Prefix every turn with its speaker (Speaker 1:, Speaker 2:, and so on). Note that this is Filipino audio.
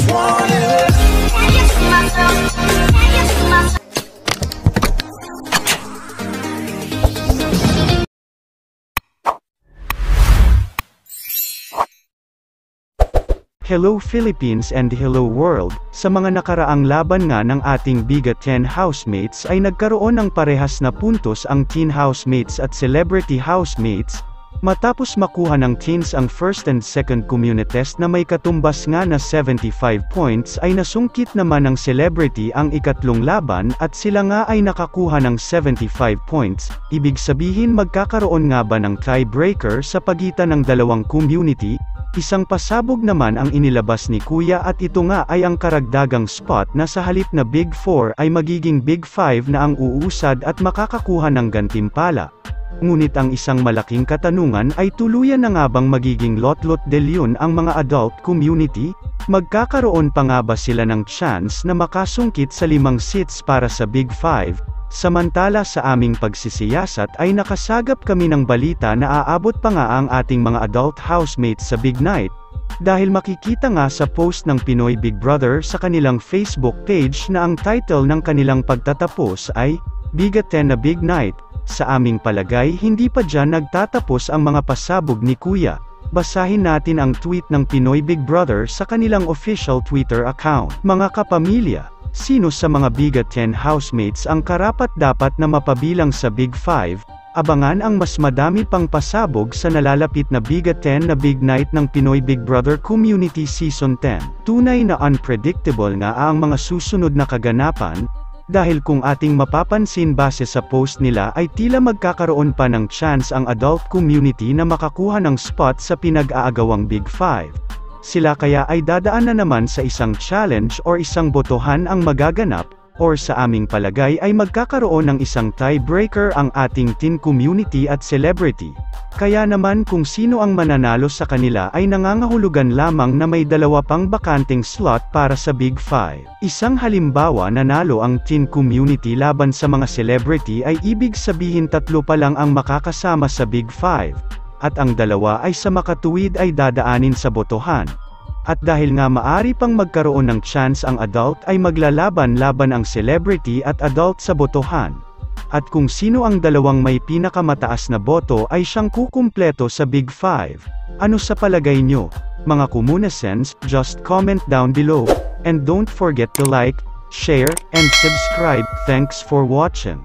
Speaker 1: just want it.
Speaker 2: Hello Philippines and hello world, sa mga nakaraang laban nga ng ating Biga 10 housemates ay nagkaroon ng parehas na puntos ang teen housemates at celebrity housemates, matapos makuha ng teens ang first and second community test na may katumbas nga na 75 points ay nasungkit naman ng celebrity ang ikatlong laban at sila nga ay nakakuha ng 75 points, ibig sabihin magkakaroon nga ba ng tiebreaker sa pagitan ng dalawang community, Isang pasabog naman ang inilabas ni Kuya at ito nga ay ang karagdagang spot na sa halip na Big 4 ay magiging Big 5 na ang uusad at makakakuha ng gantimpala. Ngunit ang isang malaking katanungan ay tuluyan na nga bang magiging Lotlot de Leon ang mga adult community? Magkakaroon pa nga ba sila ng chance na makasungkit sa limang seats para sa Big 5? Samantala sa aming pagsisiyasat ay nakasagap kami ng balita na aabot pa nga ang ating mga adult housemates sa Big Night, dahil makikita nga sa post ng Pinoy Big Brother sa kanilang Facebook page na ang title ng kanilang pagtatapos ay, Biga 10 na Big Night, sa aming palagay hindi pa dyan nagtatapos ang mga pasabog ni Kuya. Basahin natin ang tweet ng Pinoy Big Brother sa kanilang official Twitter account. Mga kapamilya, Sino sa mga Biga 10 housemates ang karapat dapat na mapabilang sa Big 5? Abangan ang mas madami pang pasabog sa nalalapit na Biga 10 na Big Night ng Pinoy Big Brother Community Season 10. Tunay na unpredictable nga ang mga susunod na kaganapan, dahil kung ating mapapansin base sa post nila ay tila magkakaroon pa ng chance ang adult community na makakuha ng spot sa pinag-aagawang Big 5. Sila kaya ay dadaan na naman sa isang challenge or isang botohan ang magaganap, or sa aming palagay ay magkakaroon ng isang tiebreaker ang ating teen community at celebrity. Kaya naman kung sino ang mananalo sa kanila ay nangangahulugan lamang na may dalawa pang bakanteng slot para sa Big 5. Isang halimbawa nanalo ang teen community laban sa mga celebrity ay ibig sabihin tatlo pa lang ang makakasama sa Big 5 at ang dalawa ay sa makatuwid ay dadaanin sa botohan. At dahil nga maari pang magkaroon ng chance ang adult ay maglalaban-laban ang celebrity at adult sa botohan. At kung sino ang dalawang may pinakamataas na boto ay siyang kukumpleto sa Big 5. Ano sa palagay nyo? Mga kumunesens, just comment down below. And don't forget to like, share, and subscribe. Thanks for watching.